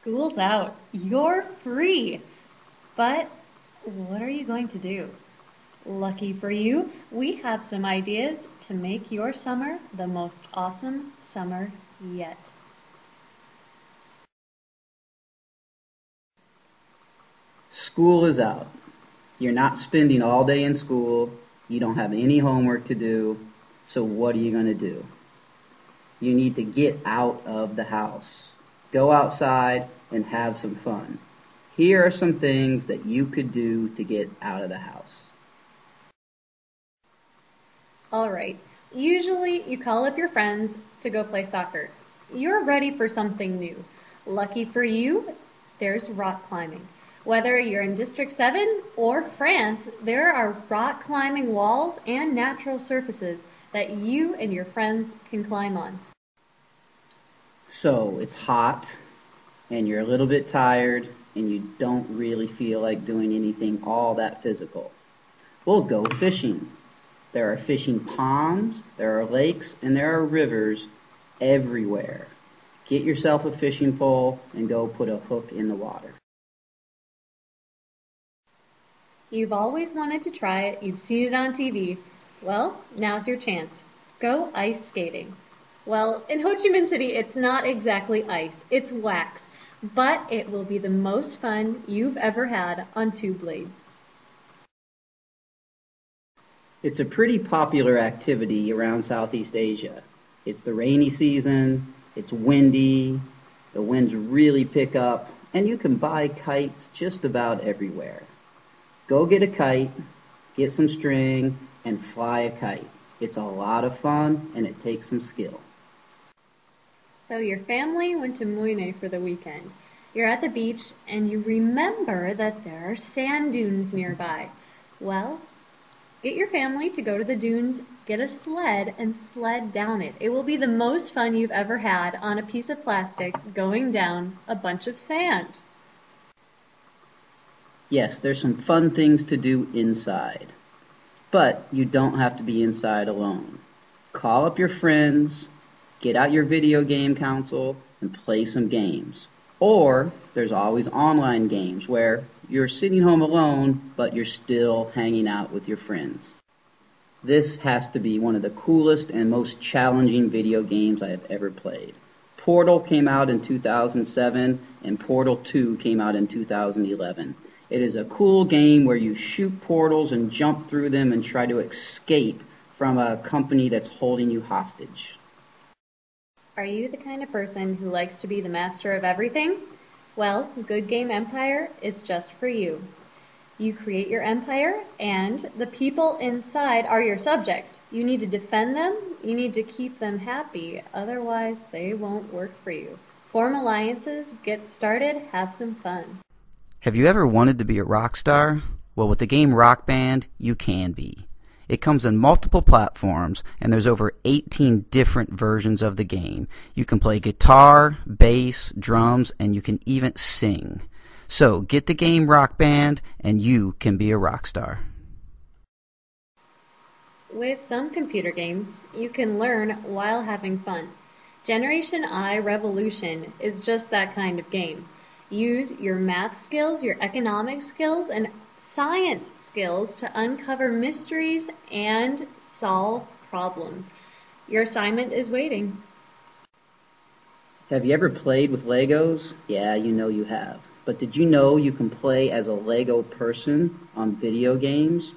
School's out. You're free. But what are you going to do? Lucky for you, we have some ideas to make your summer the most awesome summer yet. School is out. You're not spending all day in school. You don't have any homework to do. So what are you going to do? You need to get out of the house. Go outside and have some fun. Here are some things that you could do to get out of the house. All right. Usually you call up your friends to go play soccer. You're ready for something new. Lucky for you, there's rock climbing. Whether you're in District 7 or France, there are rock climbing walls and natural surfaces that you and your friends can climb on. So it's hot and you're a little bit tired and you don't really feel like doing anything all that physical. We'll go fishing. There are fishing ponds, there are lakes, and there are rivers everywhere. Get yourself a fishing pole and go put a hook in the water. You've always wanted to try it, you've seen it on TV. Well, now's your chance. Go ice skating. Well, in Ho Chi Minh City, it's not exactly ice, it's wax, but it will be the most fun you've ever had on two blades. It's a pretty popular activity around Southeast Asia. It's the rainy season, it's windy, the winds really pick up, and you can buy kites just about everywhere. Go get a kite, get some string, and fly a kite. It's a lot of fun and it takes some skill. So your family went to Mui for the weekend. You're at the beach and you remember that there are sand dunes nearby. Well, Get your family to go to the dunes, get a sled, and sled down it. It will be the most fun you've ever had on a piece of plastic going down a bunch of sand. Yes, there's some fun things to do inside. But you don't have to be inside alone. Call up your friends, get out your video game console, and play some games. Or there's always online games where you're sitting home alone, but you're still hanging out with your friends. This has to be one of the coolest and most challenging video games I have ever played. Portal came out in 2007 and Portal 2 came out in 2011. It is a cool game where you shoot portals and jump through them and try to escape from a company that's holding you hostage. Are you the kind of person who likes to be the master of everything? Well, Good Game Empire is just for you. You create your empire, and the people inside are your subjects. You need to defend them, you need to keep them happy, otherwise, they won't work for you. Form alliances, get started, have some fun. Have you ever wanted to be a rock star? Well, with the game Rock Band, you can be. It comes in multiple platforms, and there's over 18 different versions of the game. You can play guitar, bass, drums, and you can even sing. So get the game Rock Band, and you can be a rock star. With some computer games, you can learn while having fun. Generation I Revolution is just that kind of game. Use your math skills, your economic skills, and science skills to uncover mysteries and solve problems. Your assignment is waiting. Have you ever played with Legos? Yeah, you know you have. But did you know you can play as a Lego person on video games?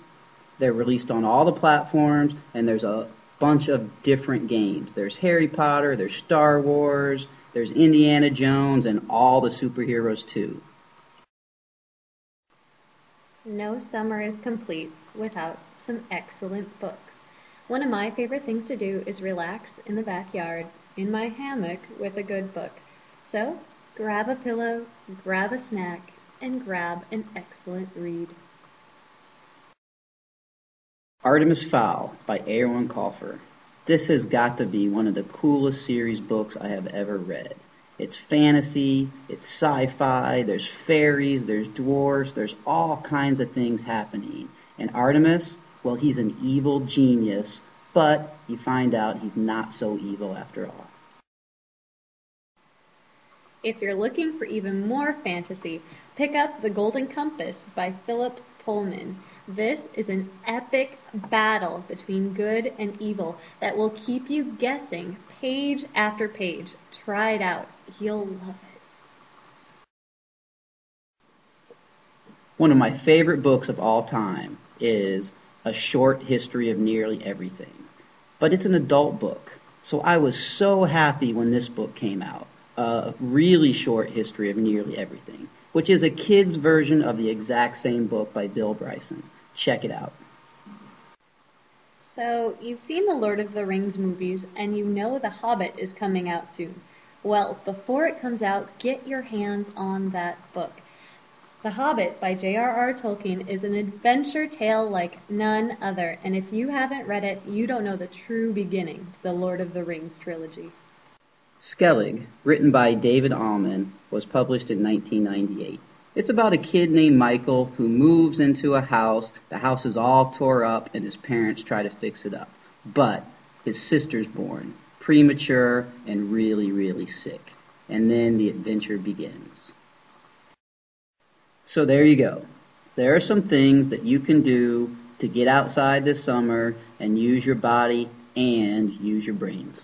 They're released on all the platforms, and there's a bunch of different games. There's Harry Potter, there's Star Wars, there's Indiana Jones, and all the superheroes too. No summer is complete without some excellent books. One of my favorite things to do is relax in the backyard in my hammock with a good book. So grab a pillow, grab a snack, and grab an excellent read. Artemis Fowl by Eoin Colfer. This has got to be one of the coolest series books I have ever read. It's fantasy, it's sci-fi, there's fairies, there's dwarfs, there's all kinds of things happening. And Artemis, well, he's an evil genius, but you find out he's not so evil after all. If you're looking for even more fantasy, pick up The Golden Compass by Philip Pullman. This is an epic battle between good and evil that will keep you guessing page after page. Try it out. You'll love it. One of my favorite books of all time is A Short History of Nearly Everything. But it's an adult book. So I was so happy when this book came out. A really short history of nearly everything, which is a kid's version of the exact same book by Bill Bryson. Check it out. So, you've seen the Lord of the Rings movies and you know The Hobbit is coming out soon. Well, before it comes out, get your hands on that book. The Hobbit by J.R.R. Tolkien is an adventure tale like none other, and if you haven't read it, you don't know the true beginning to the Lord of the Rings trilogy. Skellig, written by David Almond, was published in 1998. It's about a kid named Michael who moves into a house. The house is all tore up and his parents try to fix it up. But his sister's born, premature and really, really sick. And then the adventure begins. So there you go. There are some things that you can do to get outside this summer and use your body and use your brains.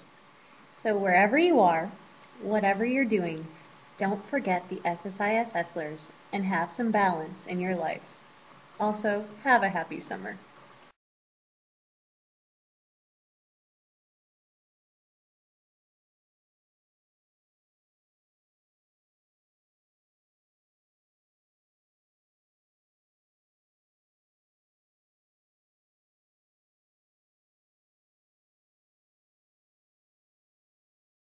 So wherever you are, whatever you're doing, don't forget the SSIS ESLRs and have some balance in your life. Also, have a happy summer.